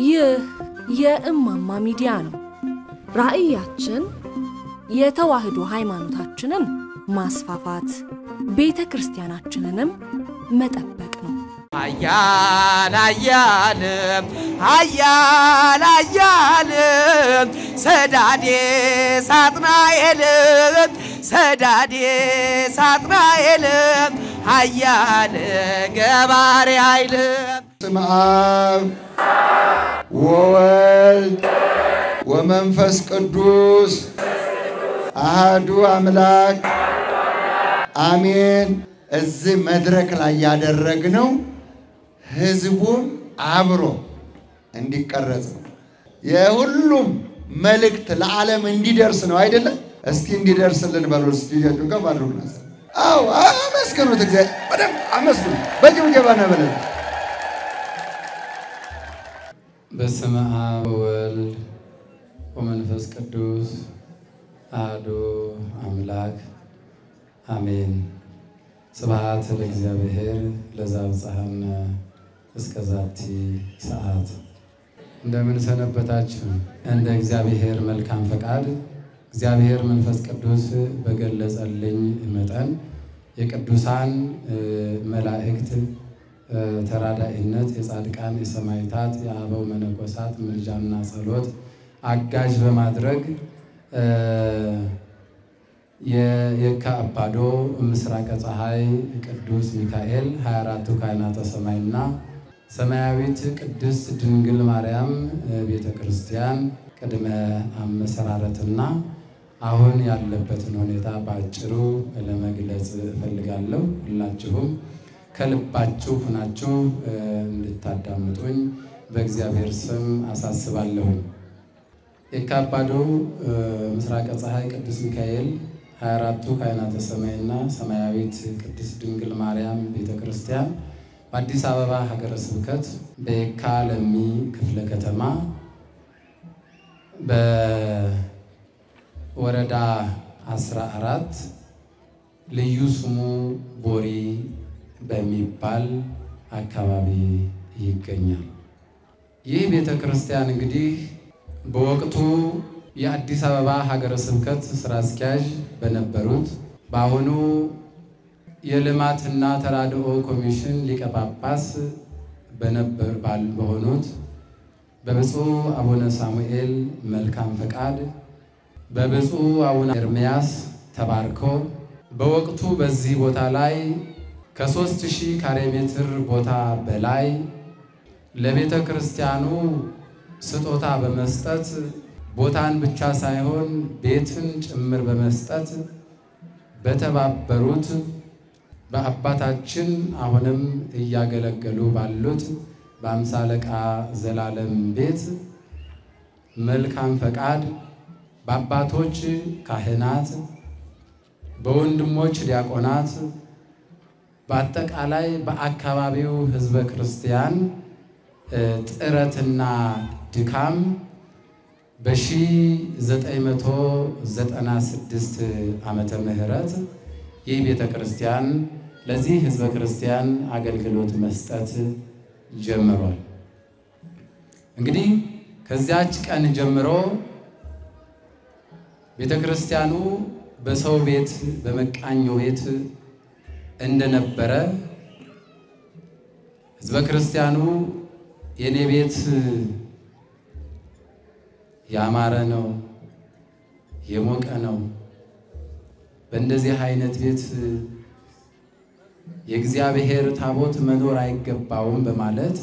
ይህ የእማማ ሚዲያ ነው። ራዕያችን የተዋህዶ ሃይማኖታችንን ማስፋፋት፣ ቤተ ክርስቲያናችንንም መጠበቅ ነው። ኃያል ኃያል ኃያል ኃያል ሰዳዴ ሳጥናኤል ሰዳዴ ሳጥናኤል ኃያል ገባሬ ኃይል በስመ አብ ወወልድ ወመንፈስ ቅዱስ አሃዱ አምላክ አሜን። እዚህ መድረክ ላይ ያደረግነው ህዝቡም አብሮ እንዲቀረጽ ነው። የሁሉም መልእክት ለዓለም እንዲደርስ ነው አይደለም? እስቲ እንዲደርስልን በሉ። እጃችሁን ከፍ አድርጉና አዎ፣ አመስግኑት። እግዚአብሔር በደንብ አመስግኑት። በጭብጨባ ነው በለ በስመ አብ ወወልድ ወመንፈስ ቅዱስ አሐዱ አምላክ አሜን። ስብሐት ለእግዚአብሔር ለዘአብጽሐነ እስከ ዛቲ ሰዓት። እንደምን ሰነበታችሁ? እንደ እግዚአብሔር መልካም ፈቃድ እግዚአብሔር መንፈስ ቅዱስ በገለጸልኝ መጠን የቅዱሳን መላእክት ተራዳኢነት የጻድቃን የሰማዕታት የአበው መነኮሳት ምልጃና ጸሎት አጋዥ በማድረግ የየካ አባዶ ምስራቀ ፀሐይ ቅዱስ ሚካኤል 24ቱ ካህናተ ሰማይና ሰማያዊት ቅድስት ድንግል ማርያም ቤተ ክርስቲያን ቅድመ አመሰራረትና አሁን ያለበትን ሁኔታ በአጭሩ ለመግለጽ እፈልጋለሁ። ሁላችሁም ከልባችሁ ሁናችሁ እንድታዳምጡኝ በእግዚአብሔር ስም አሳስባለሁኝ። የካ አባዶ ምስራቀ ፀሐይ ቅዱስ ሚካኤል 24ቱ ካህናተ ሰማይና ሰማያዊት ቅድስት ድንግል ማርያም ቤተ ክርስቲያን በአዲስ አበባ ሀገረ ስብከት በየካ ለሚ ክፍለ ከተማ በወረዳ 14 ልዩ ስሙ ቦሪ በሚባል አካባቢ ይገኛል። ይህ ቤተ ክርስቲያን እንግዲህ በወቅቱ የአዲስ አበባ ሀገረ ስብከት ስራ አስኪያጅ በነበሩት በአሁኑ የልማትና ተራድኦ ኮሚሽን ሊቀ ጳጳስ በነበር ባል በሆኑት በብፁዕ አቡነ ሳሙኤል መልካም ፈቃድ በብፁዕ አቡነ ኤርምያስ ተባርኮ በወቅቱ በዚህ ቦታ ላይ ከሦስት ሺህ ካሬ ሜትር ቦታ በላይ ለቤተ ክርስቲያኑ ስጦታ በመስጠት ቦታን ብቻ ሳይሆን ቤትን ጭምር በመስጠት በተባበሩት በአባታችን አሁንም እያገለገሉ ባሉት በአምሳ አለቃ ዘላለም ቤት መልካም ፈቃድ በአባቶች ካህናት፣ በወንድሞች ዲያቆናት፣ በአጠቃላይ በአካባቢው ሕዝበ ክርስቲያን ጥረትና ድካም በ1996 ዓመተ ምህረት ይህ ቤተ ክርስቲያን ለዚህ ሕዝበ ክርስቲያን አገልግሎት መስጠት ጀምሯል። እንግዲህ ከዚያች ቀን ጀምሮ ቤተ ክርስቲያኑ በሰው ቤት በመቃኞ ቤት እንደነበረ ሕዝበ ክርስቲያኑ የኔ ቤት ያማረ ነው፣ የሞቀ ነው፣ በእንደዚህ አይነት ቤት የእግዚአብሔር ታቦት መኖር አይገባውም በማለት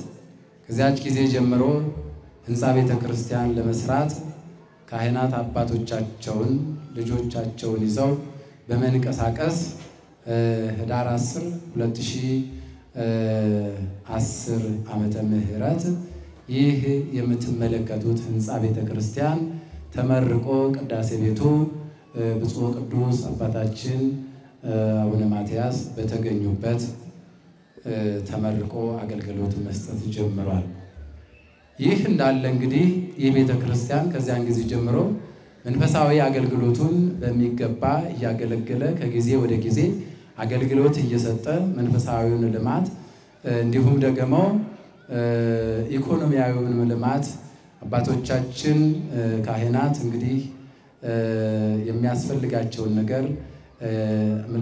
ከዚያች ጊዜ ጀምሮ ሕንፃ ቤተ ክርስቲያን ለመስራት ካህናት አባቶቻቸውን ልጆቻቸውን ይዘው በመንቀሳቀስ ህዳር 10 2010 ዓመተ ምህረት ይህ የምትመለከቱት ሕንፃ ቤተ ክርስቲያን ተመርቆ ቅዳሴ ቤቱ ብፁዕ ቅዱስ አባታችን አቡነ ማትያስ በተገኙበት ተመርቆ አገልግሎት መስጠት ጀምሯል። ይህ እንዳለ እንግዲህ ይህ ቤተ ክርስቲያን ከዚያን ጊዜ ጀምሮ መንፈሳዊ አገልግሎቱን በሚገባ እያገለገለ ከጊዜ ወደ ጊዜ አገልግሎት እየሰጠ መንፈሳዊውን ልማት እንዲሁም ደግሞ ኢኮኖሚያዊውን ልማት አባቶቻችን ካህናት እንግዲህ የሚያስፈልጋቸውን ነገር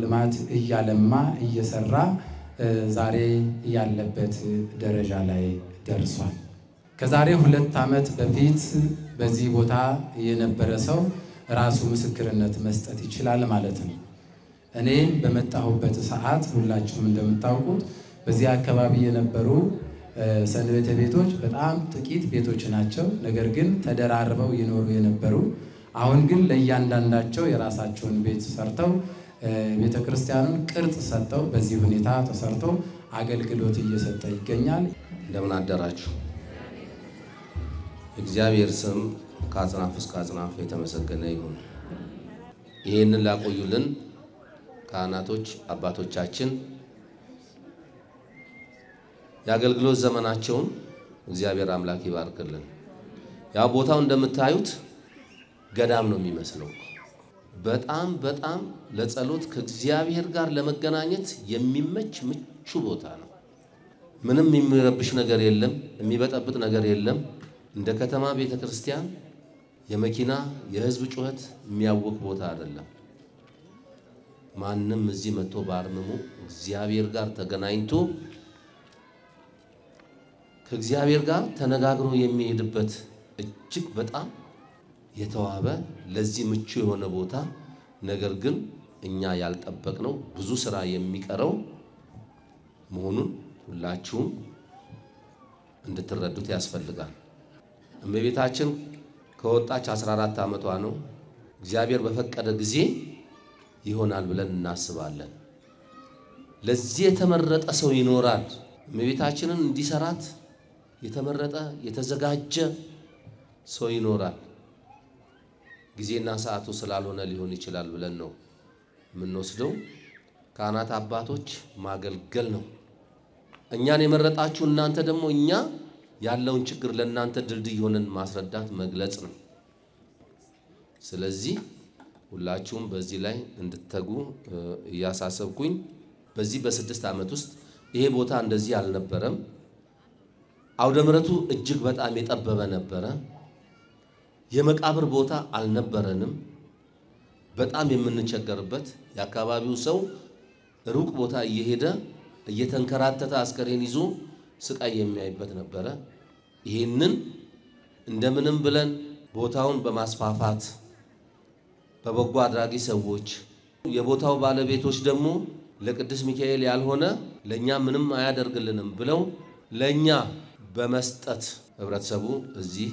ልማት እያለማ እየሰራ ዛሬ ያለበት ደረጃ ላይ ደርሷል። ከዛሬ ሁለት ዓመት በፊት በዚህ ቦታ የነበረ ሰው ራሱ ምስክርነት መስጠት ይችላል ማለት ነው። እኔም በመጣሁበት ሰዓት ሁላችሁም እንደምታውቁት በዚህ አካባቢ የነበሩ ሰንበቴ ቤቶች በጣም ጥቂት ቤቶች ናቸው። ነገር ግን ተደራርበው ይኖሩ የነበሩ አሁን ግን ለእያንዳንዳቸው የራሳቸውን ቤት ሰርተው ቤተ ክርስቲያኑን ቅርጽ ሰጥተው በዚህ ሁኔታ ተሰርቶ አገልግሎት እየሰጠ ይገኛል። እንደምን አደራችሁ። እግዚአብሔር ስም ከአጽናፍ እስከ አጽናፍ የተመሰገነ ይሁን። ይህንን ላቆዩልን ካህናቶች አባቶቻችን የአገልግሎት ዘመናቸውን እግዚአብሔር አምላክ ይባርክልን። ያው ቦታው እንደምታዩት ገዳም ነው የሚመስለው። በጣም በጣም ለጸሎት ከእግዚአብሔር ጋር ለመገናኘት የሚመች ምቹ ቦታ ነው። ምንም የሚረብሽ ነገር የለም፣ የሚበጠብጥ ነገር የለም። እንደ ከተማ ቤተ ክርስቲያን የመኪና የሕዝብ ጩኸት የሚያውቅ ቦታ አይደለም። ማንም እዚህ መጥቶ በአርምሞ እግዚአብሔር ጋር ተገናኝቶ ከእግዚአብሔር ጋር ተነጋግሮ የሚሄድበት እጅግ በጣም የተዋበ ለዚህ ምቹ የሆነ ቦታ ነገር ግን እኛ ያልጠበቅነው ብዙ ስራ የሚቀረው መሆኑን ሁላችሁም እንድትረዱት ያስፈልጋል። እመቤታችን ከወጣች 14 ዓመቷ ነው። እግዚአብሔር በፈቀደ ጊዜ ይሆናል ብለን እናስባለን። ለዚህ የተመረጠ ሰው ይኖራል። እመቤታችንን እንዲሰራት የተመረጠ የተዘጋጀ ሰው ይኖራል። ጊዜና ሰዓቱ ስላልሆነ ሊሆን ይችላል ብለን ነው የምንወስደው። ካህናት አባቶች ማገልገል ነው። እኛን የመረጣችሁ እናንተ ደግሞ እኛ ያለውን ችግር ለእናንተ ድልድይ ሆነን ማስረዳት መግለጽ ነው። ስለዚህ ሁላችሁም በዚህ ላይ እንድትተጉ እያሳሰብኩኝ በዚህ በስድስት ዓመት ውስጥ ይሄ ቦታ እንደዚህ አልነበረም። አውደ ምሕረቱ እጅግ በጣም የጠበበ ነበረ። የመቃብር ቦታ አልነበረንም። በጣም የምንቸገርበት የአካባቢው ሰው ሩቅ ቦታ እየሄደ እየተንከራተተ አስከሬን ይዞ ስቃይ የሚያይበት ነበረ። ይህንን እንደምንም ብለን ቦታውን በማስፋፋት በበጎ አድራጊ ሰዎች የቦታው ባለቤቶች ደግሞ ለቅዱስ ሚካኤል ያልሆነ ለእኛ ምንም አያደርግልንም ብለው ለእኛ በመስጠት ህብረተሰቡ እዚህ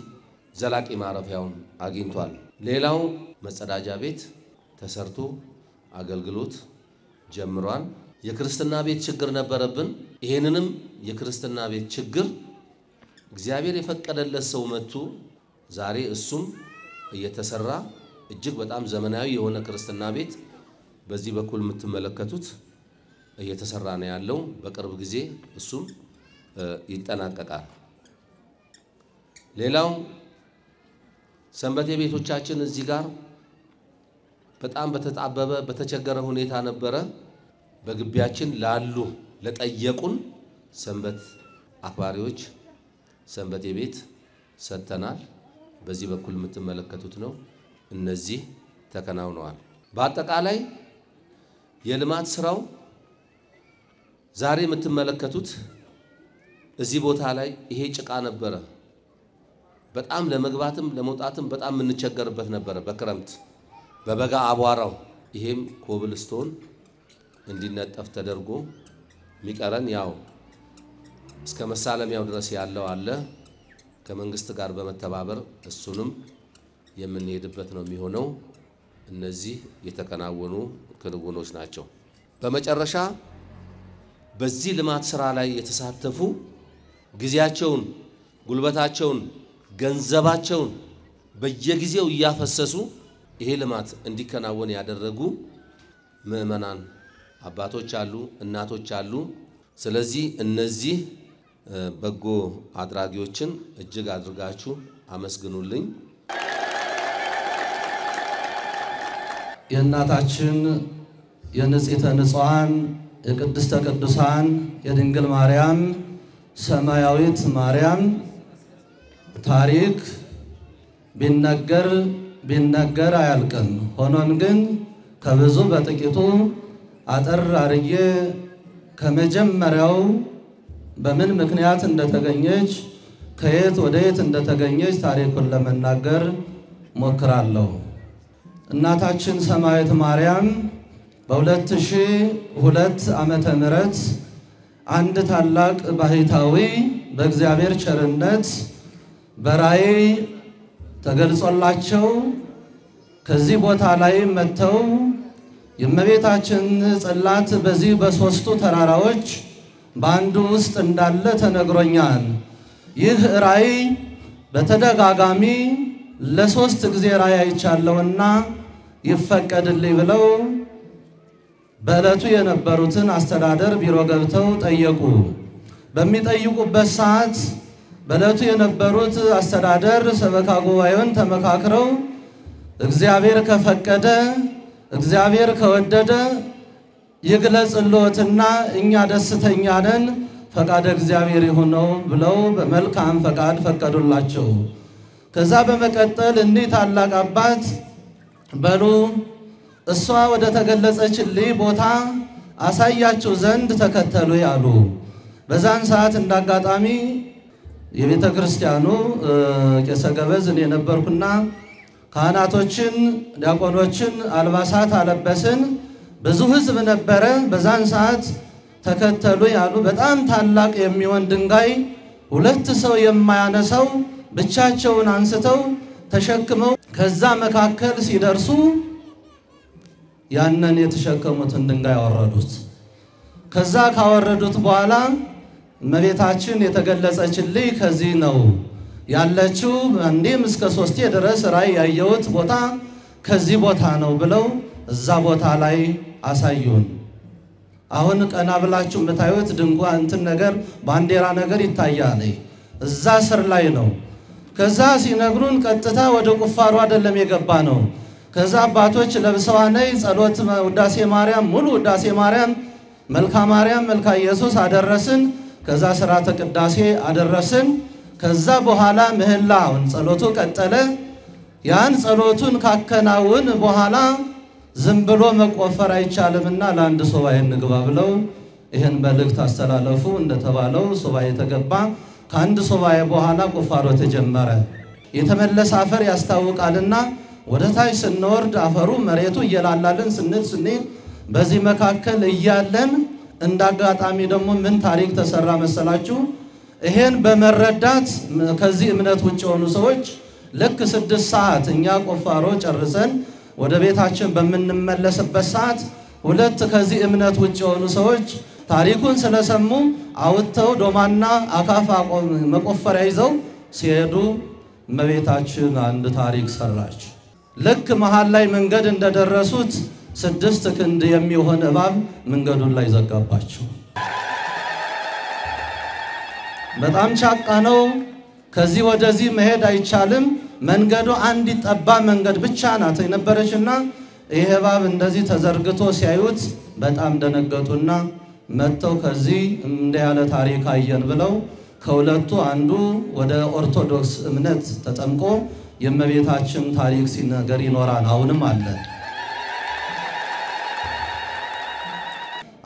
ዘላቂ ማረፊያውን አግኝቷል። ሌላው መጸዳጃ ቤት ተሰርቶ አገልግሎት ጀምሯል። የክርስትና ቤት ችግር ነበረብን። ይሄንንም የክርስትና ቤት ችግር እግዚአብሔር የፈቀደለት ሰው መጥቶ ዛሬ እሱም እየተሰራ እጅግ በጣም ዘመናዊ የሆነ ክርስትና ቤት በዚህ በኩል የምትመለከቱት እየተሰራ ነው ያለው። በቅርብ ጊዜ እሱም ይጠናቀቃል። ሌላው ሰንበቴ ቤቶቻችን እዚህ ጋር በጣም በተጣበበ በተቸገረ ሁኔታ ነበረ። በግቢያችን ላሉ ለጠየቁን ሰንበት አክባሪዎች ሰንበቴ ቤት ሰጥተናል። በዚህ በኩል የምትመለከቱት ነው። እነዚህ ተከናውነዋል። በአጠቃላይ የልማት ስራው ዛሬ የምትመለከቱት እዚህ ቦታ ላይ ይሄ ጭቃ ነበረ። በጣም ለመግባትም ለመውጣትም በጣም የምንቸገርበት ነበረ በክረምት በበጋ አቧራው። ይሄም ኮብልስቶን እንዲነጠፍ ተደርጎ የሚቀረን ያው እስከ መሳለሚያው ድረስ ያለው አለ። ከመንግስት ጋር በመተባበር እሱንም የምንሄድበት ነው የሚሆነው። እነዚህ የተከናወኑ ክንውኖች ናቸው። በመጨረሻ በዚህ ልማት ስራ ላይ የተሳተፉ ጊዜያቸውን፣ ጉልበታቸውን፣ ገንዘባቸውን በየጊዜው እያፈሰሱ ይሄ ልማት እንዲከናወን ያደረጉ ምዕመናን አባቶች አሉ፣ እናቶች አሉ። ስለዚህ እነዚህ በጎ አድራጊዎችን እጅግ አድርጋችሁ አመስግኑልኝ። የእናታችን የንጽሕተ ንጹሐን የቅድስተ ቅዱሳን የድንግል ማርያም ሰማያዊት ማርያም ታሪክ ቢነገር ቢነገር አያልቅም። ሆኖም ግን ከብዙ በጥቂቱ አጠር አርጌ ከመጀመሪያው በምን ምክንያት እንደተገኘች ከየት ወደ የት እንደተገኘች ታሪኩን ለመናገር ሞክራለሁ። እናታችን ሰማያዊት ማርያም በ2002 ዓመተ ምህረት አንድ ታላቅ ባህታዊ በእግዚአብሔር ቸርነት በራእይ ተገልጾላቸው ከዚህ ቦታ ላይ መጥተው የእመቤታችን ጽላት በዚህ በሦስቱ ተራራዎች በአንዱ ውስጥ እንዳለ ተነግሮኛል። ይህ ራእይ በተደጋጋሚ ለሶስት ጊዜ ራእይ አይቻለሁና ይፈቀድልኝ ብለው በዕለቱ የነበሩትን አስተዳደር ቢሮ ገብተው ጠየቁ። በሚጠይቁበት ሰዓት በዕለቱ የነበሩት አስተዳደር ሰበካ ጉባኤውን ተመካክረው እግዚአብሔር ከፈቀደ እግዚአብሔር ከወደደ ይግለጽልዎትና እኛ ደስተኛ ነን፣ ፈቃደ እግዚአብሔር ይሁነው ብለው በመልካም ፈቃድ ፈቀዱላቸው። ከዛ በመቀጠል እንዲህ ታላቅ አባት በሉ እሷ ወደ ተገለጸችልኝ ቦታ አሳያችሁ ዘንድ ተከተሉ ያሉ። በዛን ሰዓት እንዳጋጣሚ የቤተ ክርስቲያኑ ቄሰ ገበዝ እኔ ነበርኩና ካህናቶችን፣ ዲያቆኖችን አልባሳት አለበስን። ብዙ ሕዝብ ነበረ። በዛን ሰዓት ተከተሉ ያሉ። በጣም ታላቅ የሚሆን ድንጋይ ሁለት ሰው የማያነሳው ብቻቸውን አንስተው ተሸክመው ከዛ መካከል ሲደርሱ ያንን የተሸከሙትን ድንጋይ አወረዱት። ከዛ ካወረዱት በኋላ እመቤታችን የተገለጸችልኝ ከዚህ ነው ያለችው አንዴም እስከ ሶስቴ ድረስ ራእይ ያየሁት ቦታ ከዚህ ቦታ ነው ብለው እዛ ቦታ ላይ አሳዩን። አሁን ቀና ብላችሁ የምታዩት ድንኳን እንትን ነገር ባንዲራ ነገር ይታያል። እዛ ስር ላይ ነው። ከዛ ሲነግሩን ቀጥታ ወደ ቁፋሮ አይደለም የገባ ነው። ከዛ አባቶች ለብሰዋ ነይ ጸሎት ውዳሴ ማርያም ሙሉ ውዳሴ ማርያም መልካ ማርያም መልካ ኢየሱስ አደረስን። ከዛ ስርዓተ ቅዳሴ አደረስን። ከዛ በኋላ ምህላውን ጸሎቱ ቀጠለ። ያን ጸሎቱን ካከናውን በኋላ ዝም ብሎ መቆፈር አይቻልምና ለአንድ ሱባኤ እንግባ ብለው ይህን መልእክት አስተላለፉ። እንደተባለው ሱባኤ ተገባ። ከአንድ ሱባኤ በኋላ ቁፋሮ ተጀመረ። የተመለሰ አፈር ያስታውቃልና ወደ ታች ስንወርድ አፈሩ መሬቱ እየላላልን ስንል ስንል በዚህ መካከል እያለን እንደ አጋጣሚ ደግሞ ምን ታሪክ ተሰራ መሰላችሁ? ይሄን በመረዳት ከዚህ እምነት ውጭ የሆኑ ሰዎች ልክ ስድስት ሰዓት እኛ ቁፋሮ ጨርሰን ወደ ቤታችን በምንመለስበት ሰዓት ሁለት ከዚህ እምነት ውጭ የሆኑ ሰዎች ታሪኩን ስለሰሙ አውጥተው ዶማና አካፋ መቆፈሪያ ይዘው ሲሄዱ እመቤታችን አንድ ታሪክ ሰራች። ልክ መሃል ላይ መንገድ እንደደረሱት ስድስት ክንድ የሚሆን እባብ መንገዱን ላይ ዘጋባቸው። በጣም ቻቃ ነው። ከዚህ ወደዚህ መሄድ አይቻልም። መንገዱ አንዲት ጠባብ መንገድ ብቻ ናት የነበረችና ይሄ እባብ እንደዚህ ተዘርግቶ ሲያዩት በጣም ደነገጡና መጥተው ከዚህ እንደ ያለ ታሪክ አየን ብለው ከሁለቱ አንዱ ወደ ኦርቶዶክስ እምነት ተጠምቆ የእመቤታችን ታሪክ ሲነገር ይኖራል። አሁንም አለ።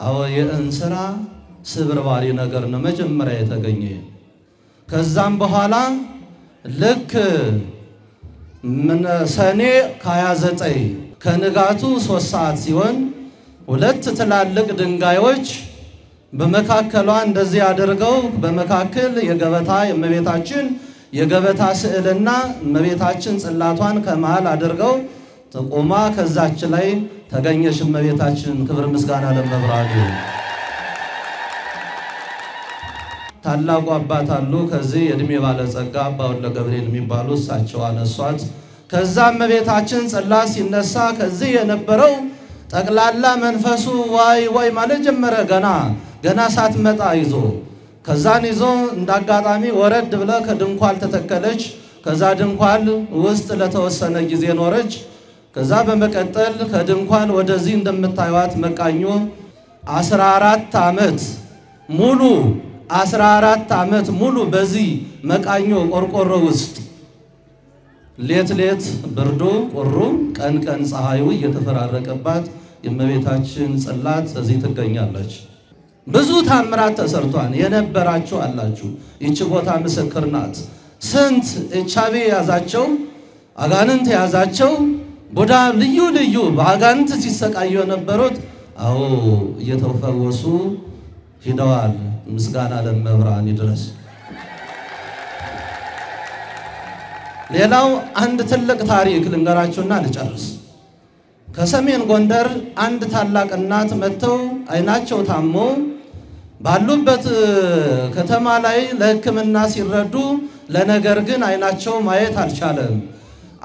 አዎ የእንስራ ስብርባሪ ነገር ነው መጀመሪያ የተገኘ። ከዛም በኋላ ልክ ሰኔ ከ29 ከንጋቱ ሶስት ሰዓት ሲሆን ሁለት ትላልቅ ድንጋዮች በመካከሏ እንደዚህ አድርገው በመካከል የገበታ የእመቤታችን የገበታ ስዕልና እመቤታችን ጽላቷን ከመሃል አድርገው ጥቁማ ከዛች ላይ ተገኘሽ እመቤታችን። ክብር ምስጋና ለመብራቱ። ታላቁ አባት አሉ። ከዚህ የእድሜ ባለጸጋ አባ ወልደ ገብርኤል የሚባሉ እሳቸው አነሷት። ከዛ እመቤታችን ጽላት ሲነሳ ከዚህ የነበረው ጠቅላላ መንፈሱ ዋይ ዋይ ማለት ጀመረ። ገና ገና ሳትመጣ ይዞ ከዛን ይዞ እንዳጋጣሚ ወረድ ብላ ከድንኳን ተተከለች። ከዛ ድንኳን ውስጥ ለተወሰነ ጊዜ ኖረች። ከዛ በመቀጠል ከድንኳን ወደዚህ እንደምታዩት መቃኞ 14 ዓመት ሙሉ አስራ አራት ዓመት ሙሉ በዚህ መቃኞ ቆርቆሮ ውስጥ ሌት ሌት ብርዱ ቁሩ፣ ቀን ቀን ፀሐዩ እየተፈራረቀባት የእመቤታችን ጽላት እዚህ ትገኛለች። ብዙ ታምራት ተሰርቷል። የነበራችሁ አላችሁ። ይቺ ቦታ ምስክር ናት። ስንት ቪ የያዛቸው አጋንንት የያዛቸው ቡዳ ልዩ ልዩ በአጋንንት ሲሰቃዩ የነበሩት አዎ እየተፈወሱ ሂደዋል። ምስጋና ለመብርሃን ይድረስ። ሌላው አንድ ትልቅ ታሪክ ልንገራችሁና ልጨርስ። ከሰሜን ጎንደር አንድ ታላቅ እናት መጥተው አይናቸው ታሞ ባሉበት ከተማ ላይ ለሕክምና ሲረዱ ለነገር ግን አይናቸው ማየት አልቻለም።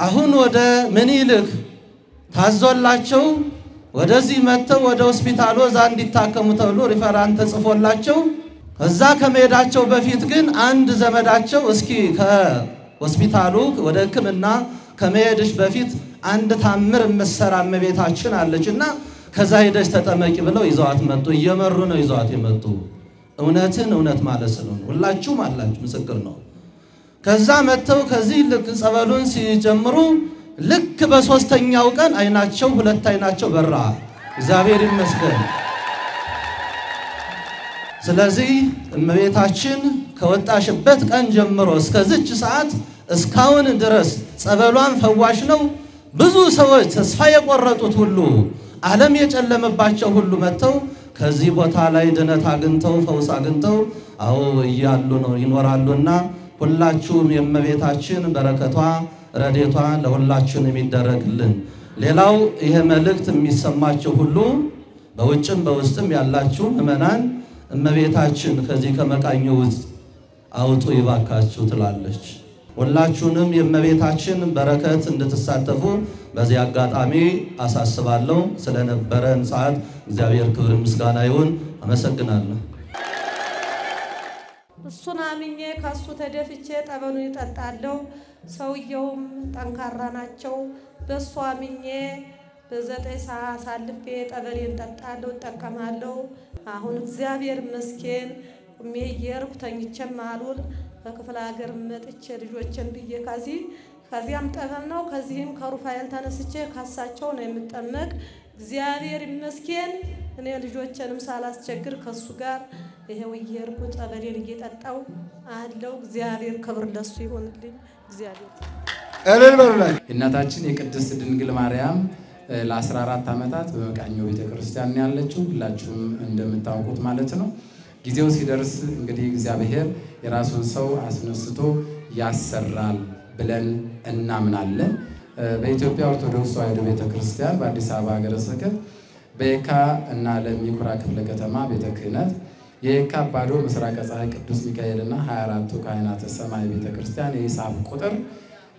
አሁን ወደ ምኒልክ ታዞላቸው ወደዚህ መጥተው ወደ ሆስፒታሉ እዛ እንዲታከሙ ተብሎ ሪፈራን ተጽፎላቸው እዛ ከመሄዳቸው በፊት ግን አንድ ዘመዳቸው እስኪ ከሆስፒታሉ ወደ ሕክምና ከመሄድሽ በፊት አንድ ታምር የምትሰራ እመቤታችን አለች እና ከዛ ሄደች ተጠመቂ ብለው ይዘዋት መጡ። እየመሩ ነው ይዘዋት የመጡ እውነትን እውነት ማለት ስለሆነ ሁላችሁም አላችሁ ምስክር ነው። ከዛ መጥተው ከዚህ ልክ ጸበሉን ሲጀምሩ ልክ በሶስተኛው ቀን አይናቸው ሁለት አይናቸው በራ። እግዚአብሔር ይመስገን። ስለዚህ እመቤታችን ከወጣሽበት ቀን ጀምሮ እስከዚች ሰዓት እስካሁን ድረስ ጸበሏን ፈዋሽ ነው። ብዙ ሰዎች ተስፋ የቆረጡት ሁሉ ዓለም የጨለመባቸው ሁሉ መጥተው ከዚህ ቦታ ላይ ድነት አግኝተው ፈውስ አግኝተው አዎ እያሉ ነው ይኖራሉና ሁላችሁም የእመቤታችን በረከቷ ረዴቷ ለሁላችን የሚደረግልን። ሌላው ይሄ መልእክት የሚሰማችሁ ሁሉ በውጭም በውስጥም ያላችሁ ምዕመናን እመቤታችን ከዚህ ከመቃኞ ውስጥ አውጡ ይባካችሁ ትላለች። ሁላችሁንም የእመቤታችን በረከት እንድትሳተፉ በዚህ አጋጣሚ አሳስባለሁ። ስለነበረን ሰዓት እግዚአብሔር ክብር ምስጋና ይሁን። አመሰግናለሁ። እሱን አምኜ ከእሱ ተደፍቼ ጠበሉን ይጠጣለሁ። ሰውየውም ጠንካራ ናቸው። በእሱ አምኜ በዘጠኝ ሰዓት አሳልፌ ጠበሌን ጠጣለሁ፣ እጠቀማለሁ። አሁን እግዚአብሔር ቁሜ እየሄድኩ ተኝቼም አልውል ከክፍለ ሀገር መጥቼ ልጆችን ብዬ ከዚህ ከዚያም ጠበል ነው ከዚህም ከሩፋኤል ተነስቼ ካሳቸው ነው የምጠመቅ። እግዚአብሔር ይመስገን እኔ ልጆችንም ሳላስቸግር ከሱ ጋር ይሄው እየሄድኩ ጠበሌን እየጠጣው አለው። እግዚአብሔር ክብር ለሱ ይሆንልኝ። እግዚአብሔር እልል በሉላችሁ። የእናታችን የቅድስት ድንግል ማርያም ለ14 ዓመታት በመቃኞ ቤተክርስቲያን ነው ያለችው። ሁላችሁም እንደምታውቁት ማለት ነው። ጊዜው ሲደርስ እንግዲህ እግዚአብሔር የራሱን ሰው አስነስቶ ያሰራል ብለን እናምናለን። በኢትዮጵያ ኦርቶዶክስ ተዋሕዶ ቤተክርስቲያን በአዲስ አበባ ሀገረ ስብከት በየካ እና ለሚ ኩራ ክፍለ ከተማ ቤተ ክህነት የየካ አባዶ ምስራቀ ፀሐይ ቅዱስ ሚካኤል እና 24ቱ ካህናተ ሰማይ ቤተ ክርስቲያን የሂሳብ ቁጥር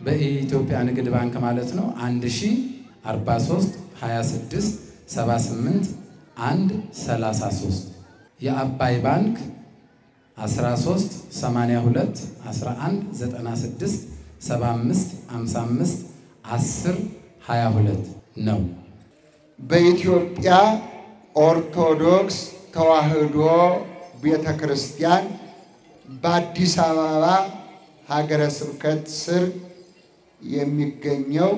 በኢትዮጵያ ንግድ ባንክ ማለት ነው 1043 26 78 1 33 የአባይ ባንክ 13 82 11 96 75 55 10 22 ነው። በኢትዮጵያ ኦርቶዶክስ ተዋሕዶ ቤተ ክርስቲያን በአዲስ አበባ ሀገረ ስብከት ስር የሚገኘው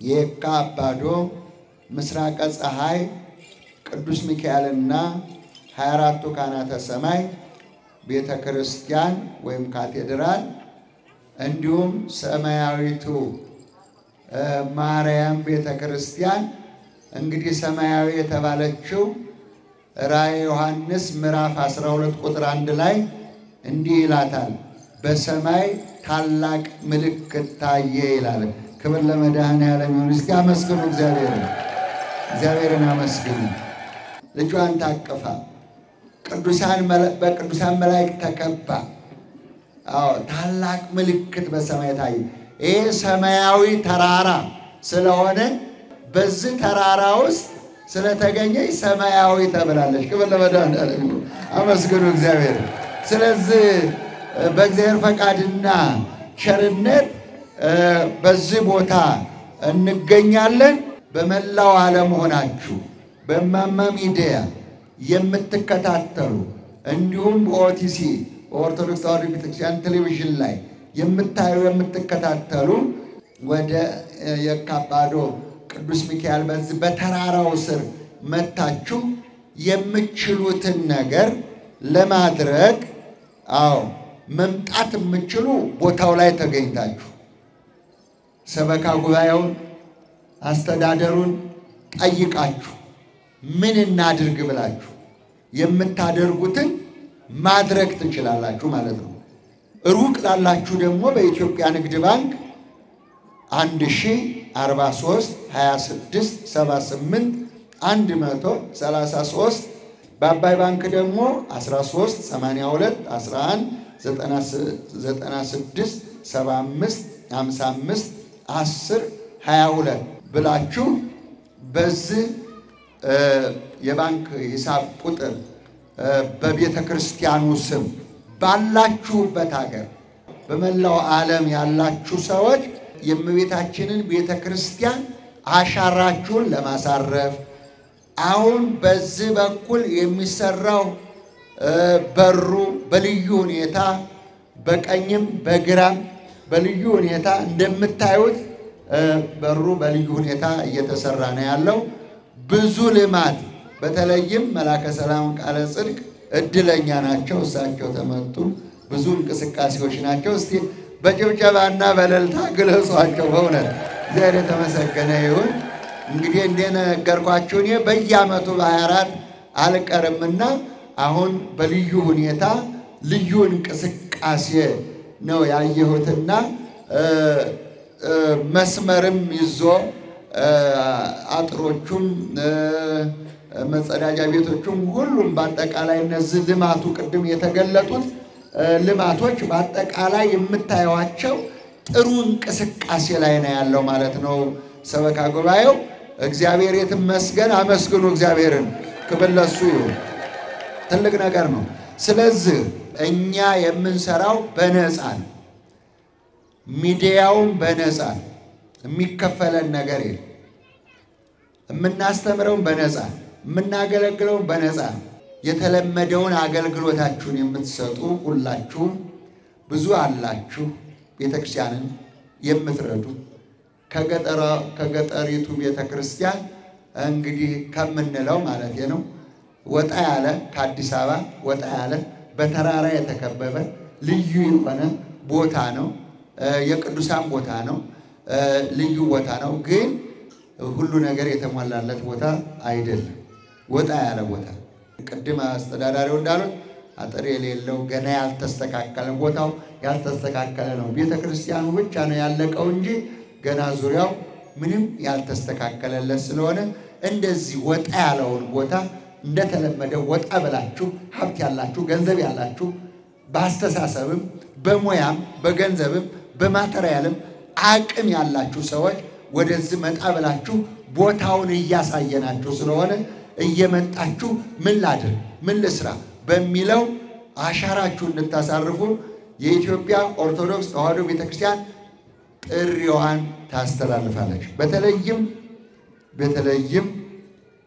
የየካ አባዶ ምስራቀ ፀሐይ ቅዱስ ሚካኤልና 24ቱ ካህናተ ሰማይ ቤተ ክርስቲያን ወይም ካቴድራል እንዲሁም ሰማያዊቱ ማርያም ቤተ ክርስቲያን እንግዲህ ሰማያዊ የተባለችው ራእየ ዮሐንስ ምዕራፍ 12 ቁጥር አንድ ላይ እንዲህ ይላታል፣ በሰማይ ታላቅ ምልክት ታየ ይላል። ክብር ለመድኃኔዓለም ይሁን። እስቲ አመስግኑ እግዚአብሔርን፣ እግዚአብሔርን አመስግኑ። ልጇን ታቅፋ በቅዱሳን መላእክት ተከባ አዎ ታላቅ ምልክት በሰማይ ታየ። ይሄ ሰማያዊ ተራራ ስለሆነ በዚህ ተራራ ውስጥ ስለተገኘች ሰማያዊ ተብላለች። ክብር ለመድኃኔዓለም ይሁን። አመስግኑ እግዚአብሔር። ስለዚህ በእግዚአብሔር ፈቃድና ቸርነት በዚህ ቦታ እንገኛለን። በመላው ዓለም ሆናችሁ በእማማ ሚዲያ የምትከታተሉ እንዲሁም በኦቲሲ በኦርቶዶክስ ተዋሕዶ ቤተክርስቲያን ቴሌቪዥን ላይ የምታዩ የምትከታተሉ ወደ የካባዶ ቅዱስ ሚካኤል በዚህ በተራራው ስር መታችሁ የምችሉትን ነገር ለማድረግ አዎ መምጣት የምችሉ ቦታው ላይ ተገኝታችሁ ሰበካ ጉባኤውን አስተዳደሩን ጠይቃችሁ ምን እናድርግ ብላችሁ የምታደርጉትን ማድረግ ትችላላችሁ ማለት ነው። ሩቅ ላላችሁ ደግሞ በኢትዮጵያ ንግድ ባንክ 1043 26 78 133 በአባይ ባንክ ደግሞ 13 82 11 96 75 55 10 22 ብላችሁ በዚህ የባንክ ሂሳብ ቁጥር በቤተ ክርስቲያኑ ስም ባላችሁበት ሀገር በመላው ዓለም ያላችሁ ሰዎች የእመቤታችንን ቤተ ክርስቲያን አሻራችሁን ለማሳረፍ አሁን በዚህ በኩል የሚሰራው በሩ በልዩ ሁኔታ በቀኝም በግራም በልዩ ሁኔታ እንደምታዩት በሩ በልዩ ሁኔታ እየተሰራ ነው ያለው። ብዙ ልማት በተለይም መላከ ሰላም ቃለ ጽድቅ እድለኛ ናቸው። እሳቸው ተመጡ። ብዙ እንቅስቃሴዎች ናቸው። እስቲ በጭብጨባና በእልልታ ግለጿቸው። በእውነት እግዚአብሔር የተመሰገነ ይሁን። እንግዲህ እንደነገርኳችሁ እኔ በየዓመቱ በሃያ አራት አልቀርምና አሁን በልዩ ሁኔታ ልዩ እንቅስቃሴ ነው ያየሁትና መስመርም ይዞ አጥሮቹም መጸዳጃ ቤቶቹም ሁሉም በአጠቃላይ እነዚህ ልማቱ ቅድም የተገለጡት ልማቶች በአጠቃላይ የምታዩዋቸው ጥሩ እንቅስቃሴ ላይ ነው ያለው ማለት ነው። ሰበካ ጉባኤው እግዚአብሔር ይመስገን፣ አመስግኑ እግዚአብሔርን። ክብር ለሱ ይሁን። ትልቅ ነገር ነው። ስለዚህ እኛ የምንሰራው በነፃ ሚዲያውም በነፃ የሚከፈለን ነገር የለም። የምናስተምረውን በነፃ የምናገለግለውን በነፃ የተለመደውን አገልግሎታችሁን የምትሰጡ ሁላችሁም ብዙ አላችሁ። ቤተክርስቲያንን የምትረዱ ከገጠሪቱ ቤተክርስቲያን እንግዲህ ከምንለው ማለት ነው ወጣ ያለ ከአዲስ አበባ ወጣ ያለ በተራራ የተከበበ ልዩ የሆነ ቦታ ነው። የቅዱሳን ቦታ ነው። ልዩ ቦታ ነው። ግን ሁሉ ነገር የተሟላለት ቦታ አይደለም። ወጣ ያለ ቦታ ቅድም አስተዳዳሪው እንዳሉት አጥር የሌለው ገና ያልተስተካከለ ቦታው ያልተስተካከለ ነው። ቤተ ክርስቲያኑ ብቻ ነው ያለቀው እንጂ ገና ዙሪያው ምንም ያልተስተካከለለት ስለሆነ እንደዚህ ወጣ ያለውን ቦታ እንደተለመደ ወጣ ብላችሁ ሀብት ያላችሁ ገንዘብ ያላችሁ በአስተሳሰብም በሙያም በገንዘብም በማተሪያልም አቅም ያላችሁ ሰዎች ወደዚህ መጣ ብላችሁ ቦታውን እያሳየናችሁ ስለሆነ እየመጣችሁ ምን ላድርግ ምን ልስራ በሚለው አሻራችሁ እንድታሳርፉ የኢትዮጵያ ኦርቶዶክስ ተዋሕዶ ቤተክርስቲያን ጥሪዋን ታስተላልፋለች። በተለይም በተለይም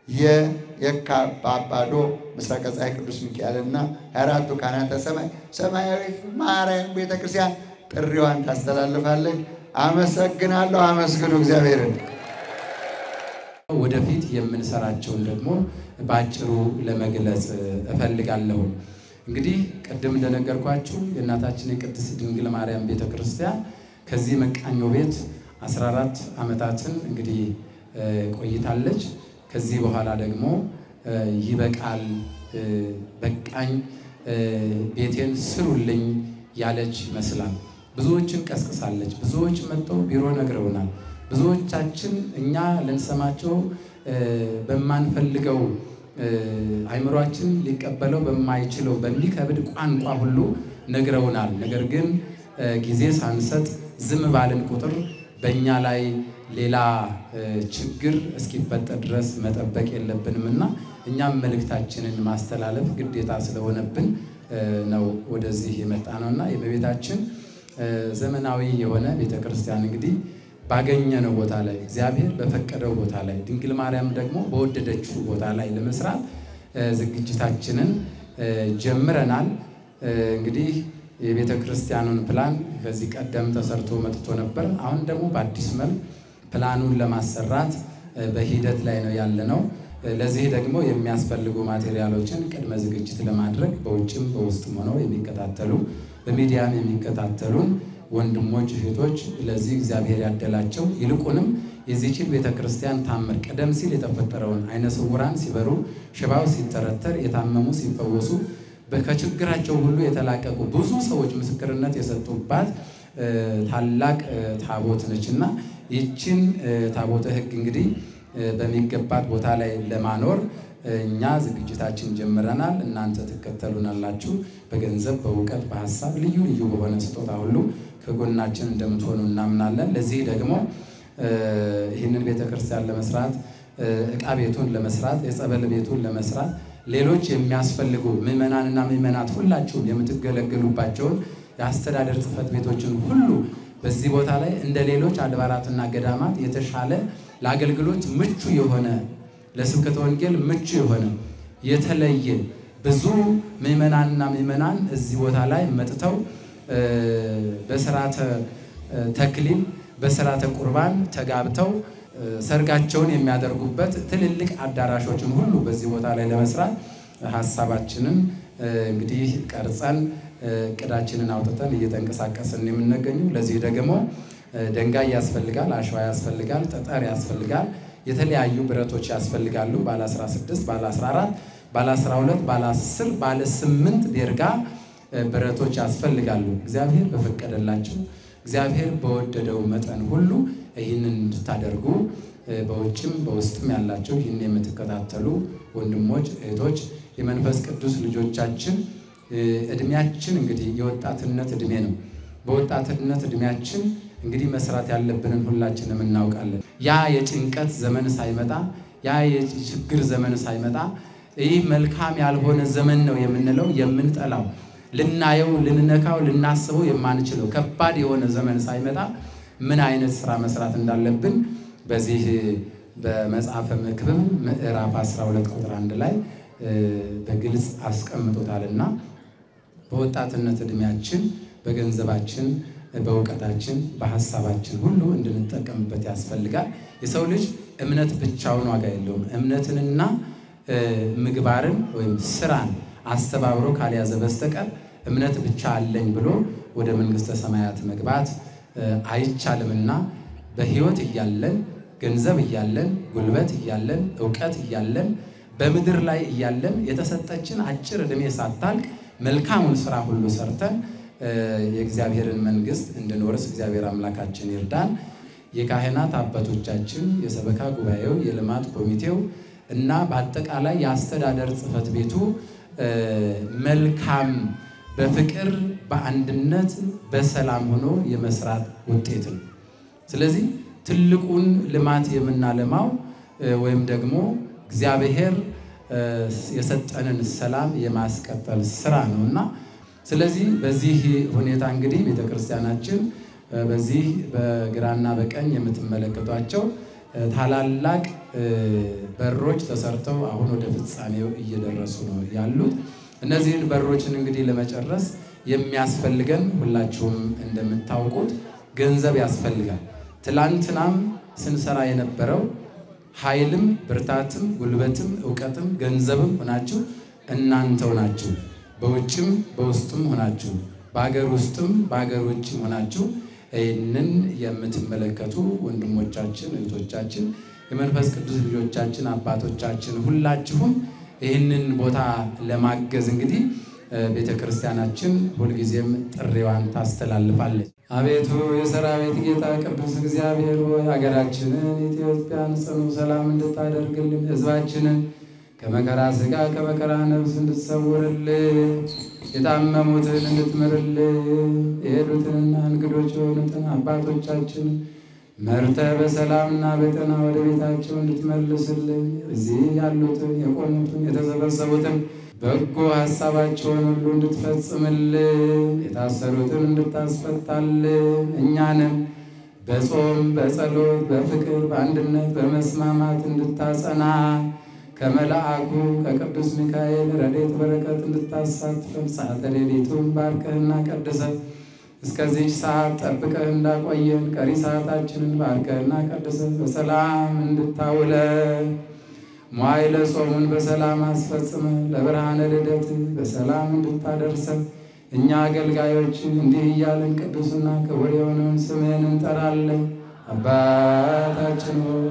የየካ ባባዶ ምስራቀ ፀሐይ ቅዱስ ሚካኤልና አራቱ ካህናተ ሰማይ ሰማያዊት ማርያም ቤተክርስቲያን ጥሪዋን ታስተላልፋለች። አመሰግናለሁ። አመስግኑ እግዚአብሔርን። ወደፊት የምንሰራቸውን ደግሞ በአጭሩ ለመግለጽ እፈልጋለሁ። እንግዲህ ቅድም እንደነገርኳችሁ የእናታችን የቅድስት ድንግል ማርያም ቤተ ክርስቲያን ከዚህ መቃኞ ቤት 14 ዓመታትን እንግዲህ ቆይታለች። ከዚህ በኋላ ደግሞ ይበቃል፣ በቃኝ፣ ቤቴን ስሩልኝ ያለች ይመስላል። ብዙዎችን ቀስቅሳለች። ብዙዎች መጥተው ቢሮ ነግረውናል። ብዙዎቻችን እኛ ልንሰማቸው በማንፈልገው አይምሯችን ሊቀበለው በማይችለው በሚከብድ ቋንቋ ሁሉ ነግረውናል። ነገር ግን ጊዜ ሳንሰጥ ዝም ባልን ቁጥር በእኛ ላይ ሌላ ችግር እስኪፈጠር ድረስ መጠበቅ የለብንም እና እኛም መልእክታችንን ማስተላለፍ ግዴታ ስለሆነብን ነው ወደዚህ የመጣ ነው እና የእመቤታችን ዘመናዊ የሆነ ቤተ ክርስቲያን እንግዲህ ባገኘነው ቦታ ላይ እግዚአብሔር በፈቀደው ቦታ ላይ ድንግል ማርያም ደግሞ በወደደችው ቦታ ላይ ለመስራት ዝግጅታችንን ጀምረናል። እንግዲህ የቤተ ክርስቲያኑን ፕላን ከዚህ ቀደም ተሰርቶ መጥቶ ነበር። አሁን ደግሞ በአዲስ መልክ ፕላኑን ለማሰራት በሂደት ላይ ነው ያለነው። ለዚህ ደግሞ የሚያስፈልጉ ማቴሪያሎችን ቅድመ ዝግጅት ለማድረግ በውጭም በውስጥም ሆነው የሚከታተሉ በሚዲያም የሚከታተሉን ወንድሞች እህቶች፣ ለዚህ እግዚአብሔር ያደላቸው። ይልቁንም የዚህችን ቤተ ክርስቲያን ታምር ቀደም ሲል የተፈጠረውን ዓይነ ስውራን ሲበሩ፣ ሽባው ሲተረተር፣ የታመሙ ሲፈወሱ፣ ከችግራቸው ሁሉ የተላቀቁ ብዙ ሰዎች ምስክርነት የሰጡባት ታላቅ ታቦት ነች እና ይችን ታቦተ ሕግ እንግዲህ በሚገባት ቦታ ላይ ለማኖር እኛ ዝግጅታችን ጀምረናል። እናንተ ትከተሉናላችሁ። በገንዘብ በእውቀት፣ በሀሳብ ልዩ ልዩ በሆነ ስጦታ ሁሉ ከጎናችን እንደምትሆኑ እናምናለን። ለዚህ ደግሞ ይህንን ቤተ ክርስቲያን ለመስራት ዕቃ ቤቱን ለመስራት የጸበል ቤቱን ለመስራት ሌሎች የሚያስፈልጉ ምዕመናንና ምዕመናት ሁላችሁም የምትገለገሉባቸውን የአስተዳደር ጽሕፈት ቤቶችን ሁሉ በዚህ ቦታ ላይ እንደ ሌሎች አድባራትና ገዳማት የተሻለ ለአገልግሎት ምቹ የሆነ ለስብከተ ወንጌል ምቹ የሆነ የተለየ ብዙ ምዕመናንና ምዕመናን እዚህ ቦታ ላይ መጥተው በስርዓተ ተክሊል በስርዓተ ቁርባን ተጋብተው ሰርጋቸውን የሚያደርጉበት ትልልቅ አዳራሾችን ሁሉ በዚህ ቦታ ላይ ለመስራት ሀሳባችንን እንግዲህ ቀርጸን እቅዳችንን አውጥተን እየተንቀሳቀስን የምንገኙ። ለዚህ ደግሞ ድንጋይ ያስፈልጋል፣ አሸዋ ያስፈልጋል፣ ጠጠር ያስፈልጋል፣ የተለያዩ ብረቶች ያስፈልጋሉ። ባለ 16፣ ባለ 14፣ ባለ 12፣ ባለ 10፣ ባለ 8 ቤርጋ ብረቶች ያስፈልጋሉ። እግዚአብሔር በፈቀደላችሁ እግዚአብሔር በወደደው መጠን ሁሉ ይህንን እንድታደርጉ በውጭም በውስጥም ያላቸው ይህን የምትከታተሉ ወንድሞች እህቶች፣ የመንፈስ ቅዱስ ልጆቻችን እድሜያችን እንግዲህ የወጣትነት እድሜ ነው። በወጣትነት እድሜያችን እንግዲህ መስራት ያለብንን ሁላችንም እናውቃለን። ያ የጭንቀት ዘመን ሳይመጣ ያ የችግር ዘመን ሳይመጣ ይህ መልካም ያልሆነ ዘመን ነው የምንለው የምንጠላው ልናየው ልንነካው ልናስበው የማንችለው ከባድ የሆነ ዘመን ሳይመጣ ምን አይነት ስራ መስራት እንዳለብን በዚህ በመጽሐፈ መክብብ ምዕራፍ 12 ቁጥር አንድ ላይ በግልጽ አስቀምጦታልና በወጣትነት እድሜያችን በገንዘባችን፣ በእውቀታችን፣ በሀሳባችን ሁሉ እንድንጠቀምበት ያስፈልጋል። የሰው ልጅ እምነት ብቻውን ዋጋ የለውም። እምነትንና ምግባርን ወይም ስራን አስተባብሮ ካልያዘ በስተቀር እምነት ብቻ አለኝ ብሎ ወደ መንግስተ ሰማያት መግባት አይቻልምና በሕይወት እያለን ገንዘብ እያለን ጉልበት እያለን እውቀት እያለን በምድር ላይ እያለን የተሰጠችን አጭር ዕድሜ ሳታልቅ መልካሙን ስራ ሁሉ ሰርተን የእግዚአብሔርን መንግስት እንድንወርስ እግዚአብሔር አምላካችን ይርዳን። የካህናት አባቶቻችን፣ የሰበካ ጉባኤው፣ የልማት ኮሚቴው እና በአጠቃላይ የአስተዳደር ጽሕፈት ቤቱ መልካም በፍቅር በአንድነት በሰላም ሆኖ የመስራት ውጤት ነው። ስለዚህ ትልቁን ልማት የምናለማው ወይም ደግሞ እግዚአብሔር የሰጠንን ሰላም የማስቀጠል ስራ ነው እና ስለዚህ በዚህ ሁኔታ እንግዲህ ቤተክርስቲያናችን በዚህ በግራና በቀኝ የምትመለከቷቸው ታላላቅ በሮች ተሰርተው አሁን ወደ ፍጻሜው እየደረሱ ነው ያሉት። እነዚህን በሮችን እንግዲህ ለመጨረስ የሚያስፈልገን ሁላችሁም እንደምታውቁት ገንዘብ ያስፈልጋል። ትላንትናም ስንሰራ የነበረው ኃይልም ብርታትም ጉልበትም እውቀትም ገንዘብም ሆናችሁ እናንተው ናችሁ። በውጭም በውስጥም ሆናችሁ በሀገር ውስጥም በሀገር ውጭም ሆናችሁ ይህንን የምትመለከቱ ወንድሞቻችን፣ እህቶቻችን፣ የመንፈስ ቅዱስ ልጆቻችን፣ አባቶቻችን ሁላችሁም ይህንን ቦታ ለማገዝ እንግዲህ ቤተ ክርስቲያናችን ሁልጊዜም ጥሪዋን ታስተላልፋለች። አቤቱ የሰራዊት ጌታ ቅዱስ እግዚአብሔር ሆይ ሀገራችንን ኢትዮጵያን ጽኑ ሰላም እንድታደርግልን ሕዝባችንን ከመከራ ሥጋ ከመከራ ነፍስ እንድትሰውርልን የታመሙትን እንድትምርልን የሄዱትንና እንግዶች የሆኑትን አባቶቻችን መርተ በሰላምና በጤና ወደ ቤታቸው እንድትመልስልን እዚህ ያሉትን የቆሙትን የተሰበሰቡትን በጎ ሀሳባቸውን ሁሉ እንድትፈጽምልን የታሰሩትን እንድታስፈታልን እኛንም በጾም በጸሎት በፍቅር በአንድነት በመስማማት እንድታጸና ከመልአኩ ከቅዱስ ሚካኤል ረድኤት በረከት እንድታሳትፈን ሰዓተ ሌሊቱን ባርከህና ቀድሰህ እስከዚች ሰዓት ጠብቀህ እንዳቆየን ቀሪ ሰዓታችንን ባርከህና ቀድሰህ በሰላም እንድታውለን መዋዕለ ጾሙን በሰላም አስፈጽመ ለብርሃነ ልደት በሰላም እንድታደርሰን እኛ አገልጋዮች እንዲህ እያልን ቅዱስና ክቡር የሆነውን ስምህን እንጠራለን። አባታችን ሆይ